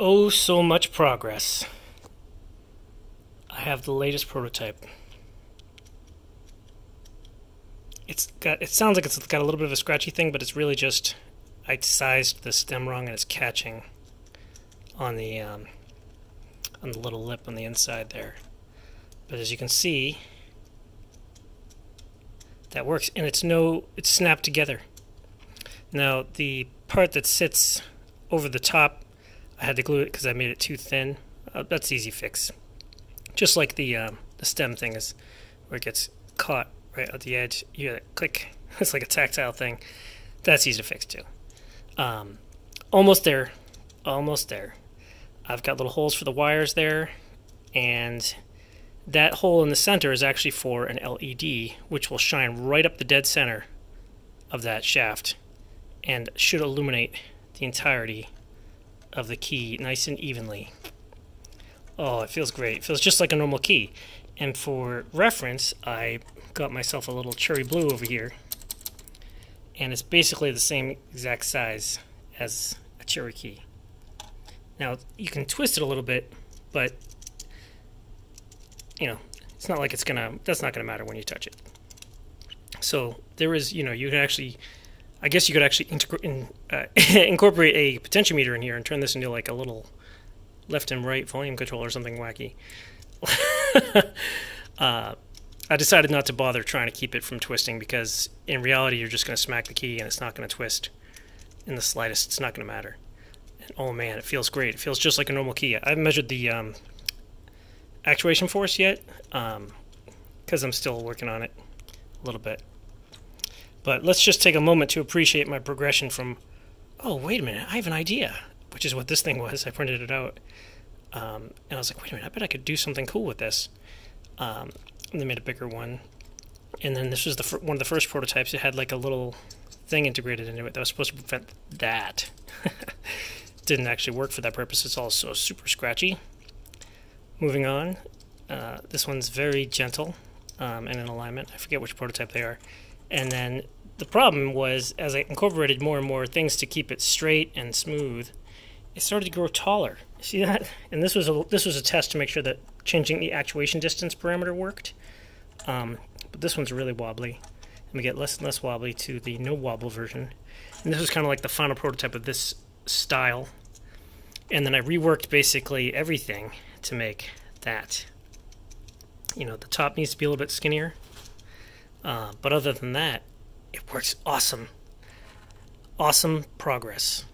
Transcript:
Oh, so much progress. I have the latest prototype. It's got. It sounds like it's got a little bit of a scratchy thing, but it's really just I sized the stem wrong and it's catching on the um, on the little lip on the inside there. But as you can see, that works, and it's no. It's snapped together. Now the part that sits over the top I had to glue it because I made it too thin. Uh, that's easy fix. Just like the um, the stem thing is, where it gets caught right at the edge. You that click. It's like a tactile thing. That's easy to fix too. Um, almost there. Almost there. I've got little holes for the wires there, and that hole in the center is actually for an LED, which will shine right up the dead center of that shaft and should illuminate the entirety of the key nice and evenly. Oh, it feels great. It feels just like a normal key. And for reference, I got myself a little cherry blue over here. And it's basically the same exact size as a cherry key. Now, you can twist it a little bit, but, you know, it's not like it's gonna, that's not gonna matter when you touch it. So there is, you know, you can actually I guess you could actually in, uh, incorporate a potentiometer in here and turn this into like a little left and right volume control or something wacky. uh, I decided not to bother trying to keep it from twisting because in reality you're just going to smack the key and it's not going to twist in the slightest. It's not going to matter. And oh man, it feels great. It feels just like a normal key. I haven't measured the um, actuation force yet because um, I'm still working on it a little bit. But let's just take a moment to appreciate my progression from, oh, wait a minute, I have an idea, which is what this thing was. I printed it out. Um, and I was like, wait a minute, I bet I could do something cool with this. Um, and they made a bigger one. And then this was the one of the first prototypes. It had like a little thing integrated into it that was supposed to prevent that. Didn't actually work for that purpose. It's also super scratchy. Moving on, uh, this one's very gentle um, and in alignment. I forget which prototype they are. And then the problem was as I incorporated more and more things to keep it straight and smooth, it started to grow taller. See that? And this was a this was a test to make sure that changing the actuation distance parameter worked. Um, but this one's really wobbly, and we get less and less wobbly to the no wobble version. And this was kind of like the final prototype of this style. And then I reworked basically everything to make that. You know, the top needs to be a little bit skinnier. Uh, but other than that, it works awesome. Awesome progress.